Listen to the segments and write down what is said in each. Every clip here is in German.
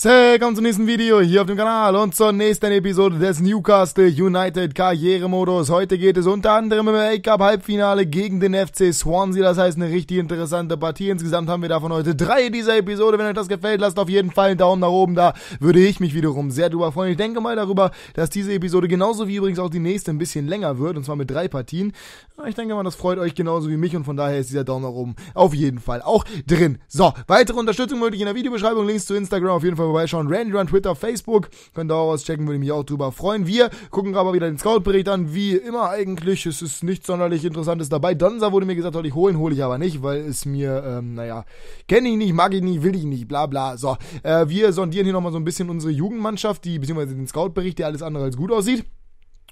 Willkommen zum nächsten Video hier auf dem Kanal und zur nächsten Episode des Newcastle United Karrieremodus. Heute geht es unter anderem im a Cup Halbfinale gegen den FC Swansea. Das heißt eine richtig interessante Partie. Insgesamt haben wir davon heute drei dieser Episode. Wenn euch das gefällt, lasst auf jeden Fall einen Daumen nach oben da. Würde ich mich wiederum sehr drüber freuen. Ich denke mal darüber, dass diese Episode genauso wie übrigens auch die nächste ein bisschen länger wird. Und zwar mit drei Partien. Ich denke mal, das freut euch genauso wie mich und von daher ist dieser Daumen nach oben auf jeden Fall auch drin. So, weitere Unterstützung möchte ich in der Videobeschreibung. Links zu Instagram auf jeden Fall vorbeischauen. Randy on Twitter, Facebook. Könnt ihr auch auschecken, würde ich mich auch drüber freuen. Wir gucken aber wieder den Scout-Bericht an. Wie immer eigentlich. Es ist nichts sonderlich Interessantes dabei. Donza wurde mir gesagt, soll ich holen, hole ich aber nicht, weil es mir, ähm, naja, kenne ich nicht, mag ich nicht, will ich nicht, bla bla. So, äh, wir sondieren hier nochmal so ein bisschen unsere Jugendmannschaft, die, beziehungsweise den Scout-Bericht, der alles andere als gut aussieht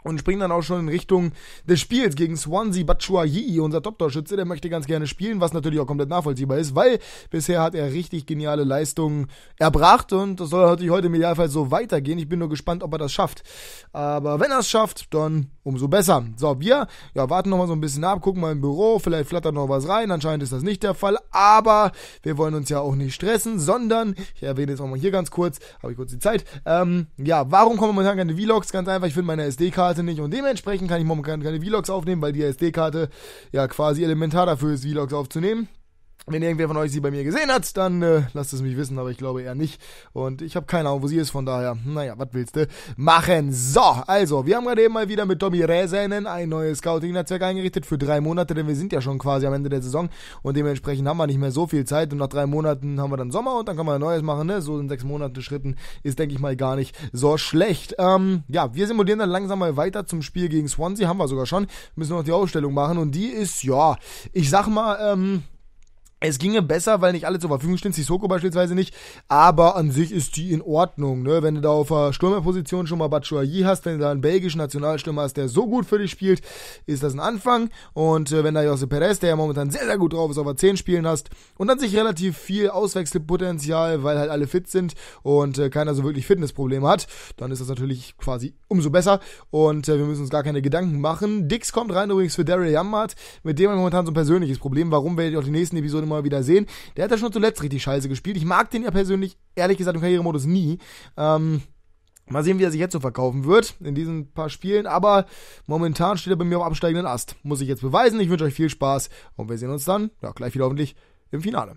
und springen dann auch schon in Richtung des Spiels gegen Swansea Batshuayi, unser Top-Torschütze, der möchte ganz gerne spielen, was natürlich auch komplett nachvollziehbar ist, weil bisher hat er richtig geniale Leistungen erbracht und das soll natürlich heute im Idealfall so weitergehen. Ich bin nur gespannt, ob er das schafft. Aber wenn er es schafft, dann umso besser. So, wir ja, warten noch mal so ein bisschen ab, gucken mal im Büro, vielleicht flattert noch was rein, anscheinend ist das nicht der Fall, aber wir wollen uns ja auch nicht stressen, sondern, ich erwähne jetzt auch mal hier ganz kurz, habe ich kurz die Zeit, ähm, ja, warum kommen momentan keine Vlogs? Ganz einfach, ich finde meine SD-Karte nicht und dementsprechend kann ich momentan keine Vlogs aufnehmen, weil die SD-Karte ja quasi elementar dafür ist, Vlogs aufzunehmen. Wenn irgendwer von euch sie bei mir gesehen hat, dann äh, lasst es mich wissen, aber ich glaube eher nicht. Und ich habe keine Ahnung, wo sie ist, von daher, naja, was willst du machen? So, also, wir haben gerade eben mal wieder mit Tommy Räsänen ein neues Scouting-Netzwerk eingerichtet für drei Monate, denn wir sind ja schon quasi am Ende der Saison und dementsprechend haben wir nicht mehr so viel Zeit und nach drei Monaten haben wir dann Sommer und dann kann man ein neues machen, ne? So in sechs Monate Schritten ist, denke ich mal, gar nicht so schlecht. Ähm, ja, wir simulieren dann langsam mal weiter zum Spiel gegen Swansea, haben wir sogar schon. Müssen noch die Ausstellung machen und die ist, ja, ich sag mal, ähm, es ginge besser, weil nicht alle zur Verfügung stehen, Sissoko beispielsweise nicht, aber an sich ist die in Ordnung, ne? Wenn du da auf der Stürmerposition schon mal Batshuayi hast, wenn du da einen belgischen Nationalstürmer hast, der so gut für dich spielt, ist das ein Anfang. Und äh, wenn da Jose Perez, der ja momentan sehr, sehr gut drauf ist, auf der 10 spielen hast und dann sich relativ viel Auswechselpotenzial, weil halt alle fit sind und äh, keiner so wirklich Fitnessprobleme hat, dann ist das natürlich quasi umso besser und äh, wir müssen uns gar keine Gedanken machen. Dix kommt rein übrigens für Daryl Yammart, mit dem haben wir momentan so ein persönliches Problem. Warum werdet ihr auch die nächsten Episoden mal wieder sehen. Der hat ja schon zuletzt richtig scheiße gespielt. Ich mag den ja persönlich, ehrlich gesagt, im Karrieremodus nie. Ähm, Mal sehen, wie er sich jetzt so verkaufen wird in diesen paar Spielen. Aber momentan steht er bei mir auf absteigenden Ast. Muss ich jetzt beweisen. Ich wünsche euch viel Spaß und wir sehen uns dann, ja, gleich wieder hoffentlich im Finale.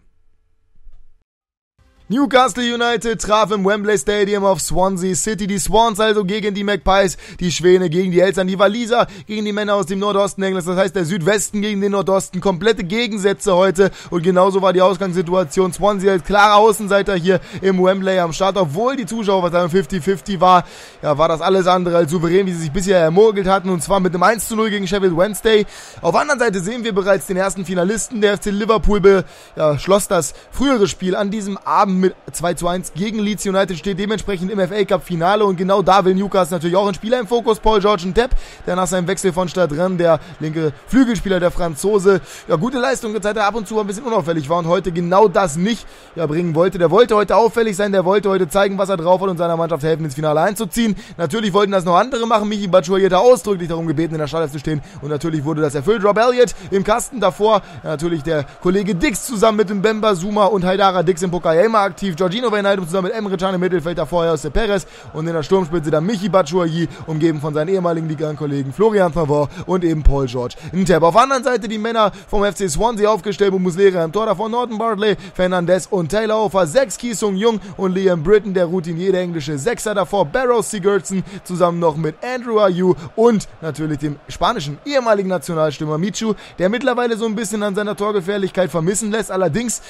Newcastle United traf im Wembley Stadium auf Swansea City. Die Swans also gegen die Magpies, die Schwäne gegen die Eltern, die Waliser gegen die Männer aus dem Nordosten Englands, das heißt der Südwesten gegen den Nordosten. Komplette Gegensätze heute und genauso war die Ausgangssituation. Swansea als klarer Außenseiter hier im Wembley am Start, obwohl die Zuschauerverteilung 50-50 war. Ja, war das alles andere als souverän, wie sie sich bisher ermogelt hatten und zwar mit einem 1 0 gegen Sheffield Wednesday. Auf der anderen Seite sehen wir bereits den ersten Finalisten. Der FC Liverpool ja, das frühere Spiel an diesem Abend mit 2 zu 1 gegen Leeds United, steht dementsprechend im FA Cup Finale und genau da will Newcastle natürlich auch ein Spieler im Fokus, Paul George Depp, der nach seinem Wechsel von Stadtrenn, der linke Flügelspieler, der Franzose, ja gute Leistung gezeigt hat, ab und zu ein bisschen unauffällig war und heute genau das nicht ja, bringen wollte. Der wollte heute auffällig sein, der wollte heute zeigen, was er drauf hat und seiner Mannschaft helfen, ins Finale einzuziehen. Natürlich wollten das noch andere machen, Michi Batshuayi hat ausdrücklich darum gebeten, in der Startelf zu stehen und natürlich wurde das erfüllt. Rob Elliott im Kasten davor, ja, natürlich der Kollege Dix zusammen mit dem Bemba Zuma und Haidara Dix im Pokayama aktiv, Jorginho Wijnaldum zusammen mit Emre Can im Mittelfeld, davor Jose Perez und in der Sturmspitze dann Michi Batshuayi, umgeben von seinen ehemaligen Liga-Kollegen Florian Pavard und eben Paul George. Ntep. Auf der anderen Seite die Männer vom FC Swansea aufgestellt, Muslera im Tor, davor Norton Bartley, Fernandez und Taylor Hofer, sechs Kisung Jung und Liam Britton, der Routinier der englische Sechser, davor Barrow Sigurdsson, zusammen noch mit Andrew Ayew und natürlich dem spanischen ehemaligen Nationalstürmer Michu, der mittlerweile so ein bisschen an seiner Torgefährlichkeit vermissen lässt, allerdings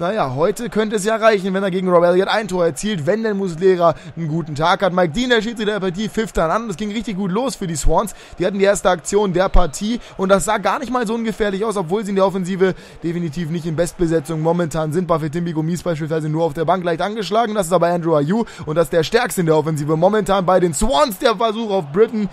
naja, heute könnte es ja reichen, wenn er gegen Rob Elliott ein Tor erzielt, wenn der Muslera einen guten Tag hat. Mike Dean, der Schiedsrichter der Partie, pfiff dann an. Das ging richtig gut los für die Swans. Die hatten die erste Aktion der Partie und das sah gar nicht mal so ungefährlich aus, obwohl sie in der Offensive definitiv nicht in Bestbesetzung momentan sind. Buffett Timby Gomis beispielsweise nur auf der Bank leicht angeschlagen. Das ist aber Andrew Ayew und das ist der stärkste in der Offensive. Momentan bei den Swans der Versuch auf Britain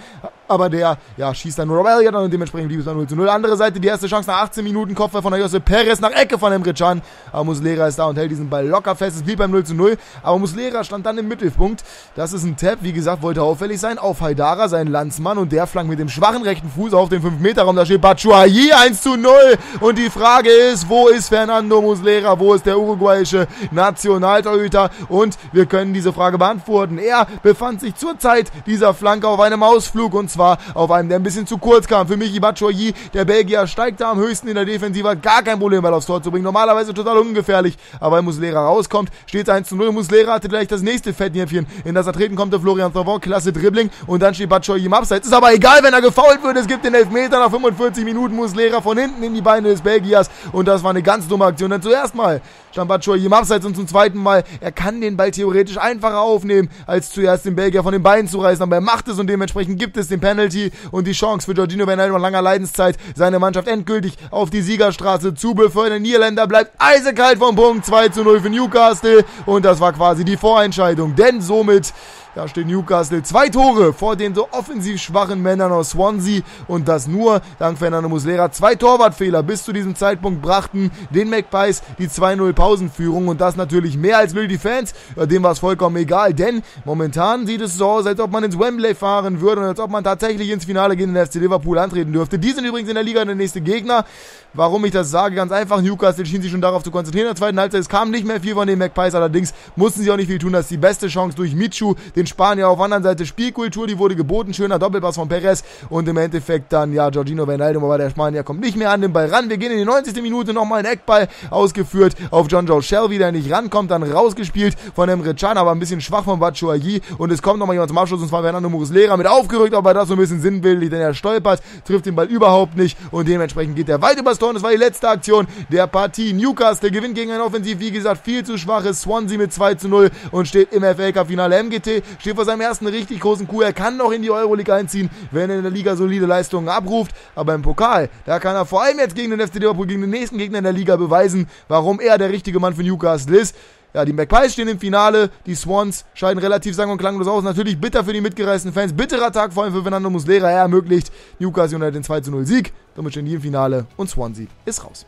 aber der, ja, schießt dann nur auf Elliott und dementsprechend blieb es 0 zu 0. Andere Seite, die erste Chance nach 18 Minuten, Kopfball von Jose Perez nach Ecke von Emre Can. Aber Muslera ist da und hält diesen Ball locker fest. Es blieb beim 0 zu 0. Aber Muslera stand dann im Mittelpunkt. Das ist ein Tab, wie gesagt, wollte auffällig sein auf Haidara, seinen Landsmann. Und der flankt mit dem schwachen rechten Fuß auf den 5-Meter-Raum. Da steht Batshuayi 1 zu 0. Und die Frage ist, wo ist Fernando Muslera? Wo ist der uruguayische Nationaltorhüter? Und wir können diese Frage beantworten. Er befand sich zur Zeit dieser Flanke auf einem Ausflug und zwar auf einem, der ein bisschen zu kurz kam. Für Michi Batshuayi, der Belgier, steigt da am höchsten in der Defensive, hat gar kein Problem, Ball aufs Tor zu bringen. Normalerweise total ungefährlich, aber wenn Muslera rauskommt, steht es 1 zu 0. Muslera hatte gleich das nächste Fettnäpfchen. In das er treten kommt der Florian Thauvin, klasse Dribbling und dann steht Batshuayi im Abseits. Ist aber egal, wenn er gefault wird, es gibt den Elfmeter nach 45 Minuten, Muslera von hinten in die Beine des Belgiers und das war eine ganz dumme Aktion. Denn zuerst mal stand Batshuayi im Abseits und zum zweiten Mal, er kann den Ball theoretisch einfacher aufnehmen, als zuerst den Belgier von den Beinen zu reißen, aber er macht es und dementsprechend gibt es den Penalty und die Chance für Jorginho Van nach langer Leidenszeit, seine Mannschaft endgültig auf die Siegerstraße zu befördern. Der Niederländer bleibt eisekalt vom Punkt 2 zu 0 für Newcastle und das war quasi die Vorentscheidung, denn somit da steht Newcastle zwei Tore vor den so offensiv schwachen Männern aus Swansea und das nur dank Fernando Muslera. Zwei Torwartfehler bis zu diesem Zeitpunkt brachten den Magpies die 2-0 Pausenführung und das natürlich mehr als will die Fans. Dem war es vollkommen egal, denn momentan sieht es so aus, als ob man ins Wembley fahren würde und als ob man tatsächlich ins Finale gegen den FC Liverpool antreten dürfte. Die sind übrigens in der Liga der nächste Gegner. Warum ich das sage, ganz einfach, Newcastle schien sich schon darauf zu konzentrieren. In der zweiten Halbzeit, es kam nicht mehr viel von den Magpies, allerdings mussten sie auch nicht viel tun. Das ist die beste Chance durch Michu, den Spanier auf der anderen Seite Spielkultur, die wurde geboten, schöner Doppelpass von Perez und im Endeffekt dann, ja, Giorgino Wijnaldum, aber der Spanier kommt nicht mehr an den Ball ran. Wir gehen in die 90. Minute, nochmal ein Eckball ausgeführt auf John Joe Shelby, der nicht rankommt, dann rausgespielt von Emre Can, aber ein bisschen schwach von Batshuayi und es kommt nochmal jemand zum Abschluss und zwar Fernando Muslera mit aufgerückt, aber das so ein bisschen sinnbildlich, denn er stolpert, trifft den Ball überhaupt nicht und dementsprechend geht er weit übers Tor und das war die letzte Aktion der Partie. Newcastle gewinnt gegen ein Offensiv, wie gesagt, viel zu schwaches Swansea mit 2 zu 0 und steht im FA Cup Finale. MGT steht vor seinem ersten richtig großen Coup. Er kann noch in die Euroleague einziehen, wenn er in der Liga solide Leistungen abruft. Aber im Pokal, da kann er vor allem jetzt gegen den FC Liverpool, gegen den nächsten Gegner in der Liga beweisen, warum er der richtige Mann für Newcastle ist. Ja, die McPies stehen im Finale, die Swans scheiden relativ sang- und klanglos aus. Natürlich bitter für die mitgereisten Fans, bitterer Tag vor allem für Fernando Muslera. Er ermöglicht Newcastle United den 2 0 Sieg. Damit stehen die im Finale und Swansea ist raus.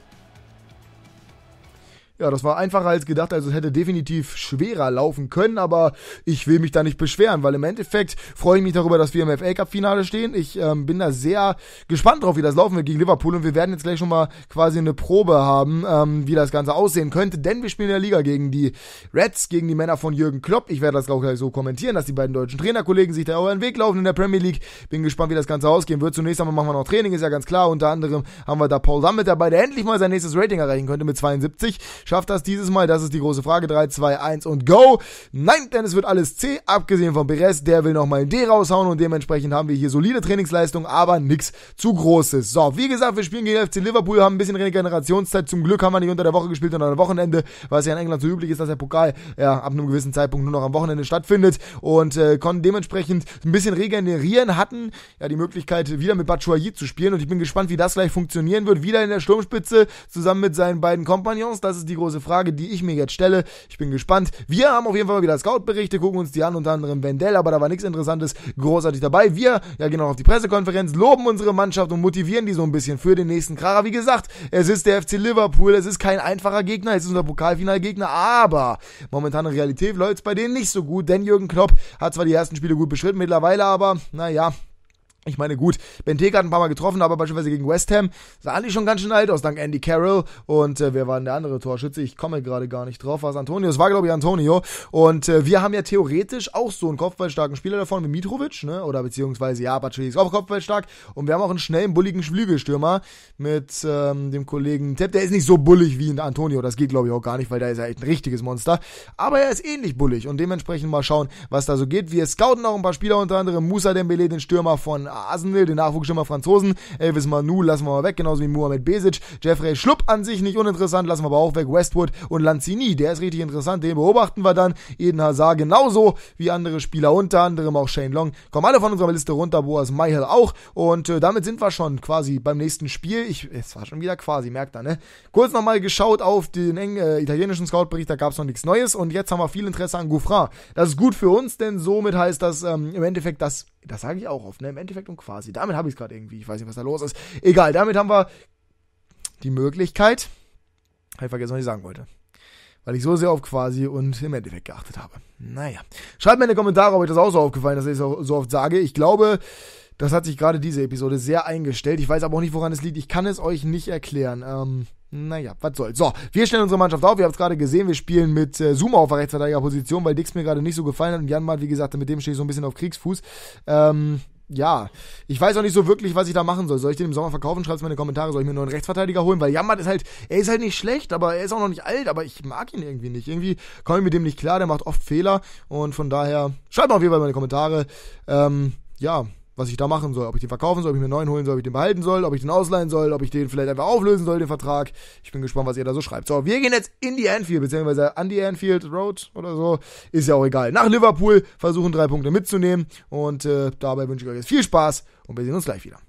Ja, das war einfacher als gedacht, also es hätte definitiv schwerer laufen können, aber ich will mich da nicht beschweren, weil im Endeffekt freue ich mich darüber, dass wir im FA Cup Finale stehen. Ich ähm, bin da sehr gespannt drauf, wie das laufen wird gegen Liverpool und wir werden jetzt gleich schon mal quasi eine Probe haben, ähm, wie das Ganze aussehen könnte, denn wir spielen in der Liga gegen die Reds, gegen die Männer von Jürgen Klopp. Ich werde das auch gleich so kommentieren, dass die beiden deutschen Trainerkollegen sich da einen Weg laufen in der Premier League. Bin gespannt, wie das Ganze ausgehen wird. Zunächst einmal machen wir noch Training, ist ja ganz klar. Unter anderem haben wir da Paul Damm mit dabei, der endlich mal sein nächstes Rating erreichen könnte mit 72. Schafft das dieses Mal? Das ist die große Frage. 3, 2, 1 und go. Nein, denn es wird alles C, abgesehen von Perez. Der will nochmal ein D raushauen und dementsprechend haben wir hier solide Trainingsleistung, aber nichts zu Großes. So, wie gesagt, wir spielen gegen FC Liverpool, haben ein bisschen Regenerationszeit. Zum Glück haben wir nicht unter der Woche gespielt, sondern am Wochenende, was ja in England so üblich ist, dass der Pokal ja, ab einem gewissen Zeitpunkt nur noch am Wochenende stattfindet und äh, konnten dementsprechend ein bisschen regenerieren, hatten ja die Möglichkeit, wieder mit Batshuayi zu spielen und ich bin gespannt, wie das gleich funktionieren wird. Wieder in der Sturmspitze zusammen mit seinen beiden Kompagnons. Das ist die große Frage, die ich mir jetzt stelle. Ich bin gespannt. Wir haben auf jeden Fall wieder Scout-Berichte, gucken uns die an, unter anderem Wendell, aber da war nichts Interessantes großartig dabei. Wir, ja genau, auf die Pressekonferenz, loben unsere Mannschaft und motivieren die so ein bisschen für den nächsten Kracher. Wie gesagt, es ist der FC Liverpool, es ist kein einfacher Gegner, es ist unser Pokalfinalgegner, aber momentane Realität läuft es bei denen nicht so gut, denn Jürgen Klopp hat zwar die ersten Spiele gut beschritten, mittlerweile aber, naja, ich meine, gut, Benteke hat ein paar Mal getroffen, aber beispielsweise gegen West Ham sah eigentlich schon ganz schön alt aus, dank Andy Carroll. Und äh, wer war denn der andere Torschütze? Ich komme gerade gar nicht drauf. War es Antonio? Es war, glaube ich, Antonio. Und äh, wir haben ja theoretisch auch so einen kopfballstarken Spieler davon wie Mitrovic, ne? Oder beziehungsweise, ja, Batshuayi ist auch kopfballstark. Und wir haben auch einen schnellen, bulligen Flügelstürmer mit ähm, dem Kollegen Tepp. Der ist nicht so bullig wie ein Antonio. Das geht, glaube ich, auch gar nicht, weil da ist er echt ein richtiges Monster. Aber er ist ähnlich bullig. Und dementsprechend mal schauen, was da so geht. Wir scouten auch ein paar Spieler, unter anderem Musa Dembele, den Stürmer von Arsenal, den Nachwuchsstürmer Franzosen. Elvis Manu lassen wir mal weg, genauso wie Mohamed Besic. Jeffrey Schlupp an sich nicht uninteressant, lassen wir aber auch weg. Westwood und Lanzini, der ist richtig interessant, den beobachten wir dann. Eden Hazard genauso wie andere Spieler, unter anderem auch Shane Long. Kommen alle von unserer Liste runter, Boas Mayhel auch. Und äh, damit sind wir schon quasi beim nächsten Spiel. Ich, es war schon wieder quasi, merkt ihr, ne? Kurz nochmal geschaut auf den äh, italienischen Scout-Bericht, da gab es noch nichts Neues. Und jetzt haben wir viel Interesse an Gouffran. Das ist gut für uns, denn somit heißt das ähm, im Endeffekt, dass Das sage ich auch oft, ne? Im Endeffekt und quasi. Damit habe ich es gerade irgendwie. Ich weiß nicht, was da los ist. Egal, damit haben wir die Möglichkeit. Habe ich vergessen, was ich sagen wollte. Weil ich so sehr auf quasi und im Endeffekt geachtet habe. Naja. Schreibt mir in die Kommentare, ob euch das auch so aufgefallen ist, dass ich es so oft sage. Ich glaube, das hat sich gerade diese Episode sehr eingestellt. Ich weiß aber auch nicht, woran es liegt. Ich kann es euch nicht erklären. Ähm, naja, was soll's. So, wir stellen unsere Mannschaft auf. Wir haben es gerade gesehen. Wir spielen mit äh, Zuma auf der Rechtsverteidigerposition, weil Dix mir gerade nicht so gefallen hat. Und Jan mal, wie gesagt, mit dem stehe ich so ein bisschen auf Kriegsfuß. Ähm, ja, ich weiß auch nicht so wirklich, was ich da machen soll. Soll ich den im Sommer verkaufen? Schreibt es mir in die Kommentare. Soll ich mir einen Rechtsverteidiger holen? Weil Jammert ist halt, er ist halt nicht schlecht, aber er ist auch noch nicht alt, aber ich mag ihn irgendwie nicht. Irgendwie komme ich mit dem nicht klar, der macht oft Fehler und von daher, schreibt mal auf jeden Fall in die Kommentare. Ähm, ja, was ich da machen soll. Ob ich den verkaufen soll, ob ich mir einen neuen holen soll, ob ich den behalten soll, ob ich den ausleihen soll, ob ich den vielleicht einfach auflösen soll, den Vertrag. Ich bin gespannt, was ihr da so schreibt. So, wir gehen jetzt in die Anfield, beziehungsweise an die Anfield Road oder so. Ist ja auch egal. Nach Liverpool versuchen drei Punkte mitzunehmen. Und äh, dabei wünsche ich euch jetzt viel Spaß und wir sehen uns gleich wieder.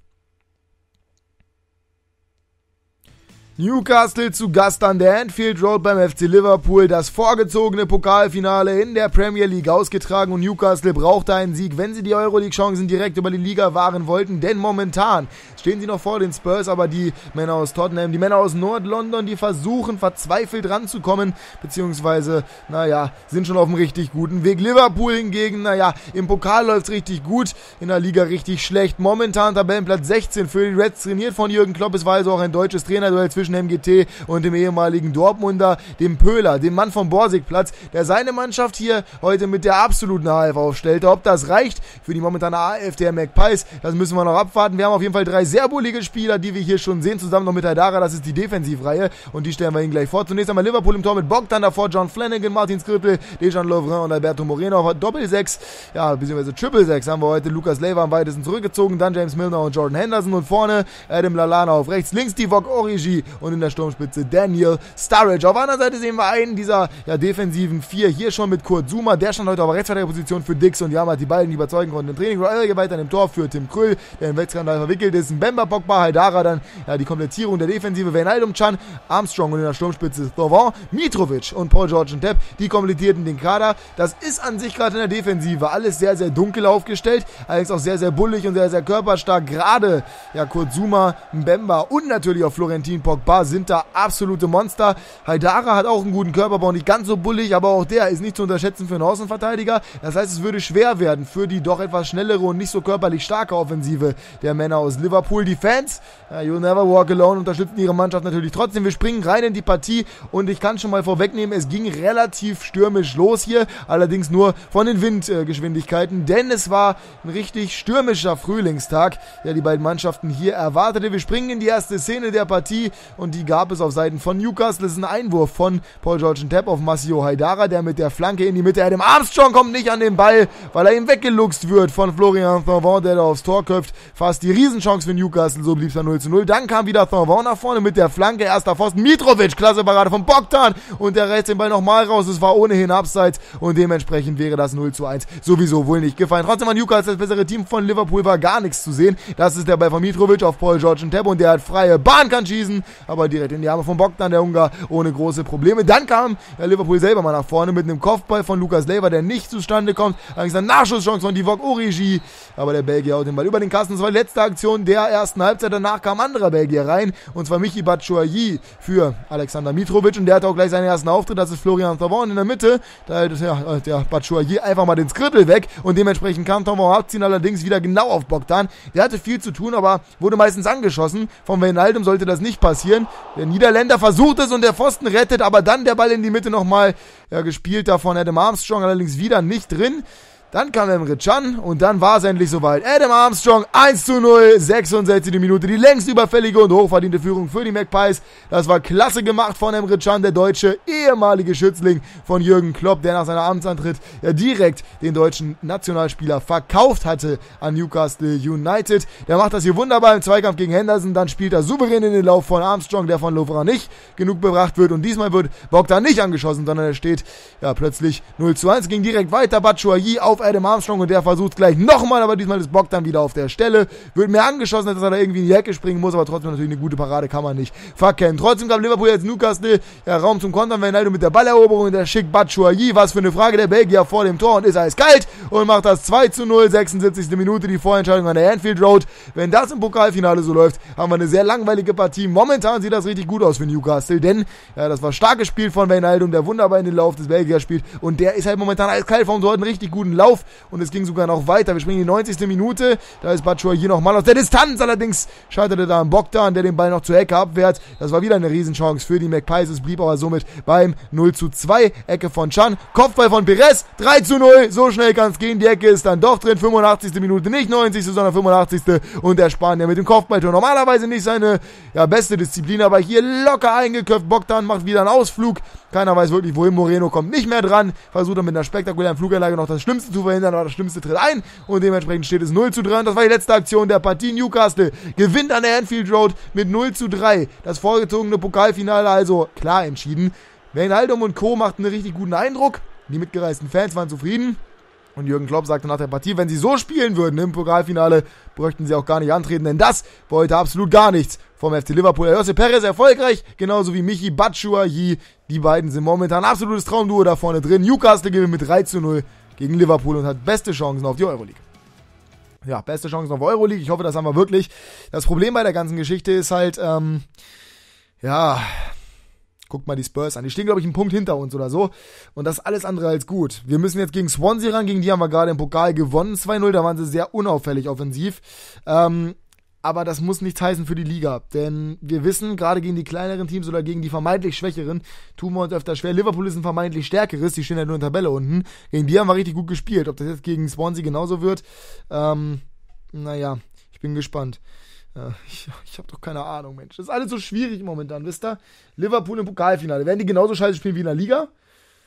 Newcastle zu Gast an der Anfield Road beim FC Liverpool. Das vorgezogene Pokalfinale in der Premier League ausgetragen und Newcastle brauchte einen Sieg, wenn sie die Euroleague-Chancen direkt über die Liga wahren wollten. Denn momentan stehen sie noch vor den Spurs, aber die Männer aus Tottenham, die Männer aus Nord-London, die versuchen verzweifelt ranzukommen, beziehungsweise, naja, sind schon auf einem richtig guten Weg. Liverpool hingegen, naja, im Pokal läuft es richtig gut, in der Liga richtig schlecht. Momentan Tabellenplatz 16 für die Reds, trainiert von Jürgen Klopp. Es war also auch ein deutsches Trainerduell zwischen zwischen MGT und dem ehemaligen Dortmunder, dem Pöhler, dem Mann vom Borsigplatz, der seine Mannschaft hier heute mit der absoluten AF aufstellte. Ob das reicht für die momentane AF der Magpies, das müssen wir noch abwarten. Wir haben auf jeden Fall drei sehr bullige Spieler, die wir hier schon sehen, zusammen noch mit Haidara, das ist die Defensivreihe und die stellen wir Ihnen gleich vor. Zunächst einmal Liverpool im Tor mit Bogdan, davor John Flanagan, Martin Skripel, Dejan Lovren und Alberto Moreno auf Doppel 6, ja, beziehungsweise Triple 6 haben wir heute Lukas Lever am weitesten zurückgezogen, dann James Milner und Jordan Henderson und vorne Adam Lalana auf rechts, links die Vok Origi und in der Sturmspitze Daniel Sturridge. Auf einer Seite sehen wir einen dieser ja, defensiven vier hier schon mit Kurt Zuma. Der stand heute auf Rechtsverteidigerposition für Dix und Jamat die beiden überzeugen konnten im Training. Royal weiter im Tor für Tim Krüll, der im Wettskandal verwickelt ist. Mbemba, Pogba, Haidara dann ja, die Komplettierung der Defensive. Wijnaldum, Chan, Armstrong und in der Sturmspitze Thorvan, Mitrovic und Paul George und Depp. Die komplettierten den Kader. Das ist an sich gerade in der Defensive alles sehr, sehr dunkel aufgestellt. Allerdings auch sehr, sehr bullig und sehr, sehr körperstark. Gerade ja, Kurt Zuma, Mbemba und natürlich auch Florentin Pogba sind da absolute Monster. Haidara hat auch einen guten Körperbau, nicht ganz so bullig, aber auch der ist nicht zu unterschätzen für einen Außenverteidiger. Das heißt, es würde schwer werden für die doch etwas schnellere und nicht so körperlich starke Offensive der Männer aus Liverpool. Die Fans, You'll Never Walk Alone, unterstützen ihre Mannschaft natürlich trotzdem. Wir springen rein in die Partie und ich kann schon mal vorwegnehmen, es ging relativ stürmisch los hier, allerdings nur von den Windgeschwindigkeiten, denn es war ein richtig stürmischer Frühlingstag, der die beiden Mannschaften hier erwartete. Wir springen in die erste Szene der Partie und die gab es auf Seiten von Newcastle. Das ist ein Einwurf von Paul George Tepp auf Massimo Haidara, der mit der Flanke in die Mitte. Adam Armstrong kommt nicht an den Ball, weil er ihm weggeluchst wird von Florian Thorvant, der da aufs Tor köpft. Fast die Riesenchance für Newcastle, so blieb es dann 0 zu 0. Dann kam wieder Thorvant nach vorne mit der Flanke. Erster Pfosten Mitrovic, klasse Parade von Bogdan und der reißt den Ball nochmal raus. Es war ohnehin abseits und dementsprechend wäre das 0 zu 1 sowieso wohl nicht gefallen. Trotzdem war Newcastle das bessere Team von Liverpool, war gar nichts zu sehen. Das ist der Ball von Mitrovic auf Paul George Tepp und der hat freie Bahn, kann schießen, aber direkt in die Arme von Bogdan, der Ungar, ohne große Probleme. Dann kam ja, Liverpool selber mal nach vorne mit einem Kopfball von Lukas Lever, der nicht zustande kommt. Allerdings eine Nachschusschance von Divock Origi, aber der Belgier haut den Ball über den Kasten. Das war die letzte Aktion der ersten Halbzeit. Danach kam ein anderer Belgier rein, und zwar Michi Batshuayi für Alexander Mitrovic und der hatte auch gleich seinen ersten Auftritt. Das ist Florian Thauvin in der Mitte. Da hält ja, der Batshuayi einfach mal den Skrittel weg und dementsprechend kam Thauvin abziehen, allerdings wieder genau auf Bogdan. Der hatte viel zu tun, aber wurde meistens angeschossen. Von Wijnaldum sollte das nicht passieren. Der Niederländer versucht es und der Pfosten rettet, aber dann der Ball in die Mitte nochmal ja, gespielt davon Adam Armstrong, allerdings wieder nicht drin. Dann kam Emre Can und dann war es endlich soweit. Adam Armstrong 1 zu 0, 66. Minute, die längst überfällige und hochverdiente Führung für die Magpies. Das war klasse gemacht von Emre Can, der deutsche ehemalige Schützling von Jürgen Klopp, der nach seiner Amtsantritt ja direkt den deutschen Nationalspieler verkauft hatte an Newcastle United. Der macht das hier wunderbar im Zweikampf gegen Henderson, dann spielt er souverän in den Lauf von Armstrong, der von Lovra nicht genug bebracht wird und diesmal wird Bogdan nicht angeschossen, sondern er steht ja plötzlich 0 zu 1, ging direkt weiter, Batshuayi auf Adam Armstrong und der versucht gleich nochmal, aber diesmal ist Bock dann wieder auf der Stelle. Wird mehr angeschossen, dass er da irgendwie in die Ecke springen muss, aber trotzdem natürlich eine gute Parade kann man nicht verkennen. Trotzdem gab Liverpool jetzt Newcastle ja, Raum zum Kontern, Wijnaldum mit der Balleroberung und der schickt Batshuayi. Was für eine Frage der Belgier vor dem Tor und ist eiskalt und macht das 2 zu 0, 76. Minute, die Vorentscheidung an der Anfield Road. Wenn das im Pokalfinale so läuft, haben wir eine sehr langweilige Partie. Momentan sieht das richtig gut aus für Newcastle, denn ja, das war starkes Spiel von Wijnaldum, der wunderbar in den Lauf des Belgiers spielt und der ist halt momentan eiskalt vom Tor, einen richtig guten Lauf und es ging sogar noch weiter. Wir springen in die 90. Minute, da ist Batshuayi hier nochmal aus der Distanz, allerdings scheiterte da ein Bogdan, der den Ball noch zur Ecke abwehrt. Das war wieder eine Riesenchance für die McPies, es blieb aber somit beim 0 zu 2, Ecke von Chan, Kopfball von Perez, 3 zu 0, so schnell kann es gehen, die Ecke ist dann doch drin, 85. Minute, nicht 90. sondern 85. und der Spanier mit dem Kopfballtor, normalerweise nicht seine ja, beste Disziplin, aber hier locker eingeköpft, Bogdan macht wieder einen Ausflug, keiner weiß wirklich wohin, Moreno kommt nicht mehr dran, versucht er mit einer spektakulären Fluganlage noch das Schlimmste zu verhindern, aber das Schlimmste tritt ein und dementsprechend steht es 0 zu 3 und das war die letzte Aktion der Partie, Newcastle gewinnt an der Anfield Road mit 0 zu 3, das vorgezogene Pokalfinale also klar entschieden, Wijnaldum und Co. machten einen richtig guten Eindruck, die mitgereisten Fans waren zufrieden. Und Jürgen Klopp sagte nach der Partie, wenn sie so spielen würden im Pokalfinale, bräuchten sie auch gar nicht antreten, denn das heute absolut gar nichts vom FC Liverpool. José Perez erfolgreich, genauso wie Michi Batshuayi. Die beiden sind momentan absolutes Traumduo da vorne drin. Newcastle gewinnt mit 3 zu 0 gegen Liverpool und hat beste Chancen auf die Euroleague. Ja, beste Chancen auf Euroleague. Ich hoffe, das haben wir wirklich. Das Problem bei der ganzen Geschichte ist halt, ähm, ja, Guckt mal die Spurs an. Die stehen, glaube ich, einen Punkt hinter uns oder so. Und das ist alles andere als gut. Wir müssen jetzt gegen Swansea ran. Gegen die haben wir gerade im Pokal gewonnen. 2-0. Da waren sie sehr unauffällig offensiv. Ähm, aber das muss nichts heißen für die Liga. Denn wir wissen, gerade gegen die kleineren Teams oder gegen die vermeintlich schwächeren, tun wir uns öfter schwer. Liverpool ist ein vermeintlich stärkeres, die stehen ja nur in der Tabelle unten. Gegen die haben wir richtig gut gespielt. Ob das jetzt gegen Swansea genauso wird, ähm, naja, ich bin gespannt. Ja, ich, ich habe doch keine Ahnung, Mensch. Das ist alles so schwierig momentan, wisst ihr? Liverpool im Pokalfinale. Werden die genauso scheiße spielen wie in der Liga?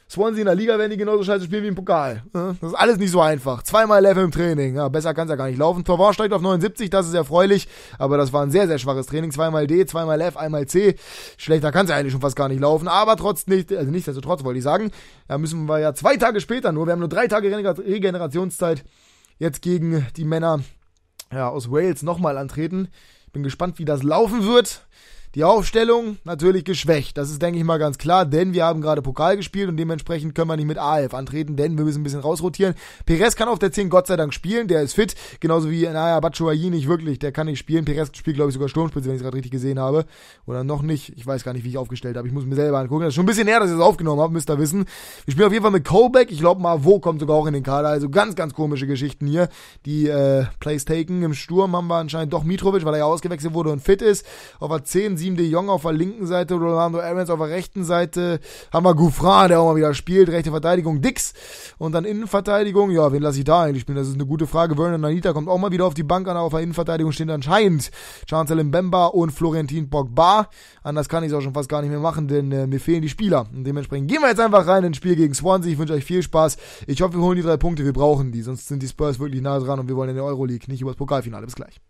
Swansea in der Liga werden die genauso scheiße spielen wie im Pokal. Das ist alles nicht so einfach. Zweimal Level im Training. Ja, besser kann es ja gar nicht laufen. Pavard steigt auf 79, das ist erfreulich. Aber das war ein sehr, sehr schwaches Training. Zweimal D, zweimal F, einmal C. Schlechter kann es ja eigentlich schon fast gar nicht laufen. Aber trotz nicht, also nichtsdestotrotz wollte ich sagen, da müssen wir ja zwei Tage später nur, wir haben nur drei Tage Regenerationszeit jetzt gegen die Männer ja, aus Wales nochmal antreten. Bin gespannt, wie das laufen wird. Die Aufstellung natürlich geschwächt. Das ist, denke ich mal, ganz klar, denn wir haben gerade Pokal gespielt und dementsprechend können wir nicht mit AF antreten, denn wir müssen ein bisschen rausrotieren. Perez kann auf der 10 Gott sei Dank spielen, der ist fit. Genauso wie, naja, Batshuayi nicht wirklich, der kann nicht spielen. Perez spielt, glaube ich, sogar Sturmspitze, wenn ich es gerade richtig gesehen habe. Oder noch nicht. Ich weiß gar nicht, wie ich aufgestellt habe. Ich muss mir selber angucken. Das ist schon ein bisschen näher, dass ich es aufgenommen habe, müsst ihr wissen. Wir spielen auf jeden Fall mit Colbeck. Ich glaube mal, wo kommt sogar auch in den Kader. Also ganz, ganz komische Geschichten hier. Die äh, Plays taken im Sturm haben wir anscheinend doch Mitrovic, weil er ja ausgewechselt wurde und fit ist. Auf der 10 7 de Jong auf der linken Seite, Rolando Aarons auf der rechten Seite, haben wir Gouffran, der auch mal wieder spielt, rechte Verteidigung Dix und dann Innenverteidigung, ja, wen lasse ich da eigentlich spielen? Das ist eine gute Frage. Vernon Anita kommt auch mal wieder auf die Bank an, auf der Innenverteidigung stehen anscheinend Chancellor Mbemba und Florentin Pogba. Anders kann ich es auch schon fast gar nicht mehr machen, denn äh, mir fehlen die Spieler. Und dementsprechend gehen wir jetzt einfach rein ins Spiel gegen Swansea. Ich wünsche euch viel Spaß. Ich hoffe, wir holen die drei Punkte. Wir brauchen die, sonst sind die Spurs wirklich nah dran und wir wollen in der Euroleague, nicht über das Pokalfinale. Bis gleich.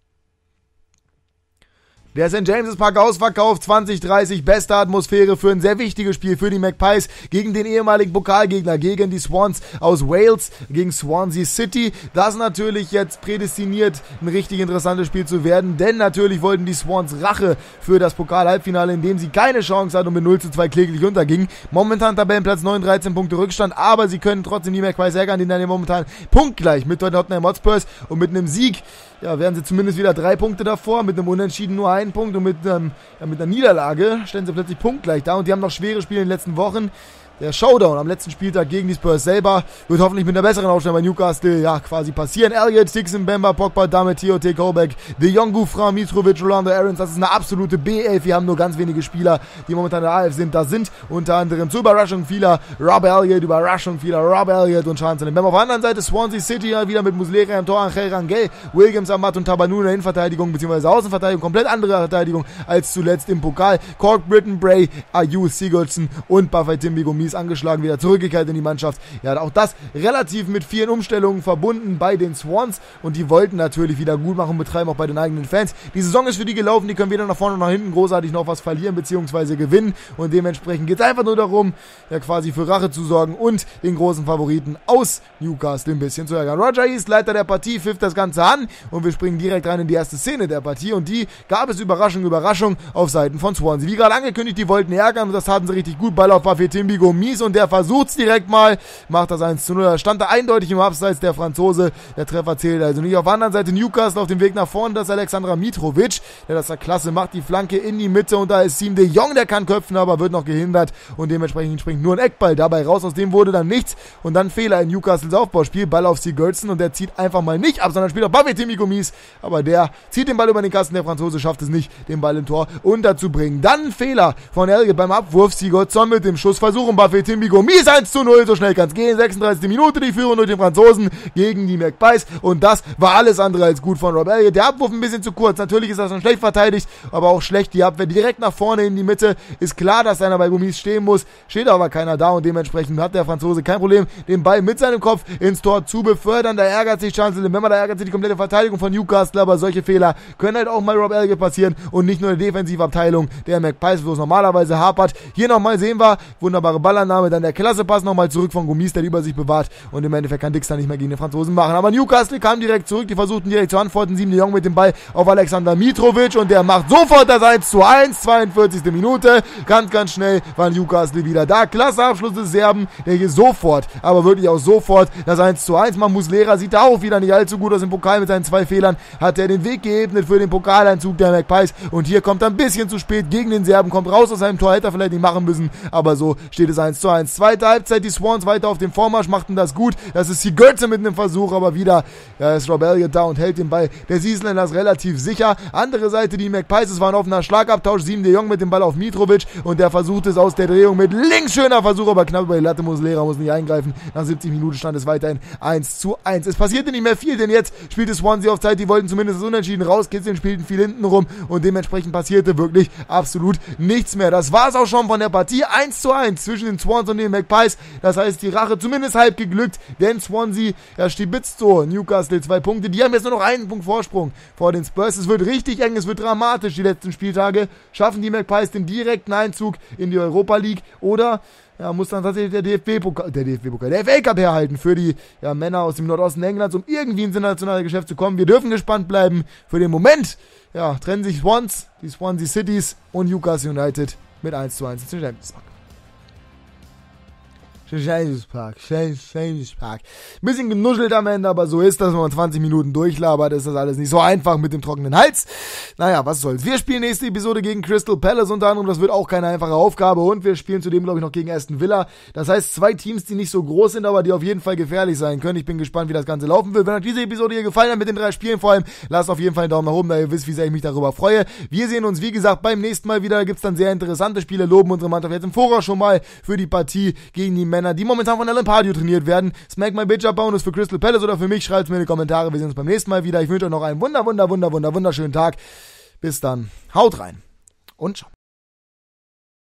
Der St. James's Park ausverkauft, 2030, beste Atmosphäre für ein sehr wichtiges Spiel für die Magpies gegen den ehemaligen Pokalgegner, gegen die Swans aus Wales, gegen Swansea City. Das natürlich jetzt prädestiniert, ein richtig interessantes Spiel zu werden, denn natürlich wollten die Swans Rache für das Pokal-Halbfinale, in dem sie keine Chance hatten und mit 0 zu 2 kläglich untergingen. Momentan Tabellenplatz 9, 13 Punkte Rückstand, aber sie können trotzdem die Magpies ärgern, die dann momentan punktgleich mit Tottenham Hotspurs und mit einem Sieg ja, wären sie zumindest wieder drei Punkte davor, mit einem Unentschieden nur einen Punkt und mit, ähm, ja, mit einer Niederlage stellen sie plötzlich punktgleich da und die haben noch schwere Spiele in den letzten Wochen der Showdown am letzten Spieltag gegen die Spurs selber wird hoffentlich mit einer besseren Aufstellung bei Newcastle ja quasi passieren. Elliott, Dixon, Bemba, Pogba, Dame, T. Colbeck, De Jong, Gouffran, Mitrovic, Rolando Aarons. Das ist eine absolute B11. Wir haben nur ganz wenige Spieler, die momentan in der AF sind. Da sind unter anderem zur Überraschung vieler Rob Elliott, Überraschung vieler Rob Elliott und Chancellor Bemba. Auf der anderen Seite Swansea City ja wieder mit Muslera im Tor, Angel Rangel, Williams, Amat und Tabanu in der Innenverteidigung bzw. Außenverteidigung. Komplett andere Verteidigung als zuletzt im Pokal. Cork, Britton, Bray, Ayu, Sigurdsson und Buffett Timby Gomis angeschlagen wieder zurückgekehrt in die Mannschaft. Ja, auch das relativ mit vielen Umstellungen verbunden bei den Swans und die wollten natürlich wieder gut machen und betreiben auch bei den eigenen Fans. Die Saison ist für die gelaufen, die können weder nach vorne noch nach hinten großartig noch was verlieren bzw. gewinnen und dementsprechend geht es einfach nur darum, ja quasi für Rache zu sorgen und den großen Favoriten aus Newcastle ein bisschen zu ärgern. Roger East, Leiter der Partie, pfifft das Ganze an und wir springen direkt rein in die erste Szene der Partie und die gab es Überraschung, Überraschung auf Seiten von Swansea. Wie gerade angekündigt, die wollten ärgern und das taten sie richtig gut. Ball auf Buffy Timbigo Mies und der versucht's direkt mal, macht das 1 zu 0. Da stand da eindeutig im Abseits der Franzose. Der Treffer zählt also nicht. Auf der anderen Seite Newcastle auf dem Weg nach vorne, das ist Alexandra Mitrovic, der das da klasse macht, die Flanke in die Mitte und da ist Team de Jong, der kann köpfen, aber wird noch gehindert und dementsprechend springt nur ein Eckball dabei raus. Aus dem wurde dann nichts und dann Fehler in Newcastles Aufbauspiel. Ball auf Sigurdsson und der zieht einfach mal nicht ab, sondern spielt auf Timmy Gomis, aber der zieht den Ball über den Kasten. Der Franzose schafft es nicht, den Ball im Tor unterzubringen. Dann Fehler von Elge beim Abwurf. Sigurdsson mit dem Schussversuch und Buffy Timmy Gomis 1 zu 0. So schnell kann es gehen. 36. Minute, die Führung durch den Franzosen gegen die McPies und das war alles andere als gut von Rob Elliott. Der Abwurf ein bisschen zu kurz. Natürlich ist das schon schlecht verteidigt, aber auch schlecht die Abwehr direkt nach vorne in die Mitte. Ist klar, dass einer bei Gummis stehen muss. Steht aber keiner da und dementsprechend hat der Franzose kein Problem, den Ball mit seinem Kopf ins Tor zu befördern. Da ärgert sich Chancellor Memmer, da ärgert sich die komplette Verteidigung von Newcastle, aber solche Fehler können halt auch mal Rob Elliott passieren und nicht nur eine Defensivabteilung der McPies, wo es normalerweise hapert. Hier nochmal sehen wir, wunderbare Ballannahme, dann der Klassepass nochmal zurück von Gummis, der die Übersicht bewahrt und im Endeffekt kann Dix da nicht mehr gegen den Franzosen machen. Aber Newcastle kam direkt zurück, die versuchten direkt zu antworten. Sieben de Jong mit dem Ball auf Alexander Mitrovic und der macht sofort das 1 zu 1, 42. Minute. Ganz, ganz schnell war Newcastle wieder da. Klasse Abschluss des Serben, der hier sofort, aber wirklich auch sofort das 1 zu 1. Mahmoud Lehrer sieht da auch wieder nicht allzu gut aus im Pokal mit seinen zwei Fehlern. Hat er den Weg geebnet für den Pokaleinzug der McPies und hier kommt er ein bisschen zu spät gegen den Serben, kommt raus aus seinem Tor, hätte er vielleicht nicht machen müssen, aber so steht es 1 zu 1. Zweite Halbzeit, die Swans weiter auf dem Vormarsch, machten das gut. Das ist die Götze mit einem Versuch, aber wieder ja, ist Rob Elliott da und hält den Ball. Der Seasländer ist relativ sicher. Andere Seite, die McPies, es war ein offener Schlagabtausch. 7 de Jong mit dem Ball auf Mitrovic und der versucht es aus der Drehung mit links. Schöner Versuch, aber knapp über die Latte muss Lehrer, muss nicht eingreifen. Nach 70 Minuten stand es weiterhin 1 zu 1. Es passierte nicht mehr viel, denn jetzt spielte Swansea auf Zeit. Die wollten zumindest das Unentschieden rauskitzeln, spielten viel hinten rum und dementsprechend passierte wirklich absolut nichts mehr. Das war es auch schon von der Partie. 1 zu 1 zwischen den Swans und den McPies. Das heißt, die Rache zumindest halb geglückt, denn Swansea ja, stibitzt so. Newcastle zwei Punkte. Die haben jetzt nur noch einen Punkt Vorsprung vor den Spurs. Es wird richtig eng, es wird dramatisch die letzten Spieltage. Schaffen die McPies den direkten Einzug in die Europa League oder ja, muss dann tatsächlich der DFB-Pokal, der DFB-Pokal, der FA Cup herhalten für die ja, Männer aus dem Nordosten Englands, um irgendwie ins internationale Geschäft zu kommen. Wir dürfen gespannt bleiben. Für den Moment ja, trennen sich Swans, die Swansea Cities und Newcastle United mit 1 zu 1 in den Champions League. Changes Park, Changes Park. Bisschen genuschelt am Ende, aber so ist das, wenn man 20 Minuten durchlabert, ist das alles nicht so einfach mit dem trockenen Hals. Naja, was soll's. Wir spielen nächste Episode gegen Crystal Palace unter anderem, das wird auch keine einfache Aufgabe und wir spielen zudem, glaube ich, noch gegen Aston Villa. Das heißt, zwei Teams, die nicht so groß sind, aber die auf jeden Fall gefährlich sein können. Ich bin gespannt, wie das Ganze laufen wird. Wenn euch diese Episode hier gefallen hat mit den drei Spielen vor allem, lasst auf jeden Fall einen Daumen nach oben, da ihr wisst, wie sehr ich mich darüber freue. Wir sehen uns, wie gesagt, beim nächsten Mal wieder. Da gibt's dann sehr interessante Spiele, loben unsere Mannschaft jetzt im Voraus schon mal für die Partie gegen die Männer, die momentan von Alan Pardew trainiert werden. Smack My Bitch Up Bonus für Crystal Palace oder für mich. Schreibt mir in die Kommentare. Wir sehen uns beim nächsten Mal wieder. Ich wünsche euch noch einen wunder, wunder, wunder, wunder, wunderschönen Tag. Bis dann. Haut rein. Und ciao.